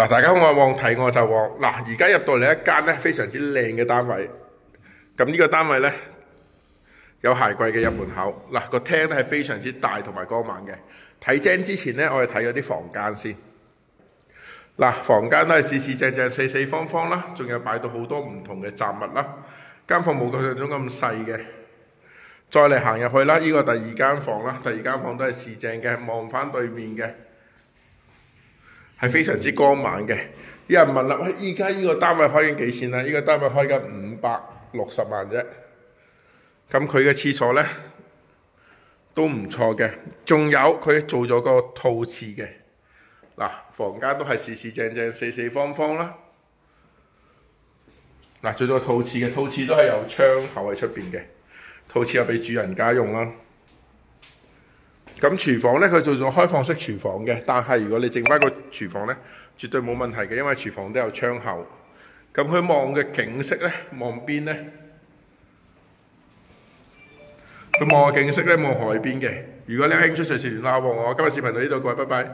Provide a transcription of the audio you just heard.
嗱，大家好，我旺睇我就旺。嗱，而家入到嚟一間咧非常之靚嘅單位。咁呢個單位咧有鞋櫃嘅入門口。嗱，個廳咧係非常之大同埋光猛嘅。睇正之前咧，我哋睇咗啲房間先。嗱，房間都係四四正正、四四方方啦，仲有擺到好多唔同嘅雜物啦。間房冇想象中咁細嘅。再嚟行入去啦，呢個第二間房啦，第二間房都係四正嘅，望翻對面嘅。係非常之光猛嘅。有人問啦，喂，依家呢個單位開緊幾錢啊？呢個單位開緊五百六十萬啫。咁佢嘅廁所呢，都唔錯嘅，仲有佢做咗個套廁嘅。嗱，房間都係四四正正、四四方方啦。嗱，做咗個套廁嘅，套廁都係有窗口喺出邊嘅。套廁又俾主人家用啦。咁廚房咧，佢做咗開放式廚房嘅，但係如果你剩翻個廚房咧，絕對冇問題嘅，因為廚房都有窗口。咁佢望嘅景色咧，望邊咧？佢望嘅景色咧，望海邊嘅。如果你有興趣，隨時聯絡我。我今日視頻到呢度，各位，拜拜。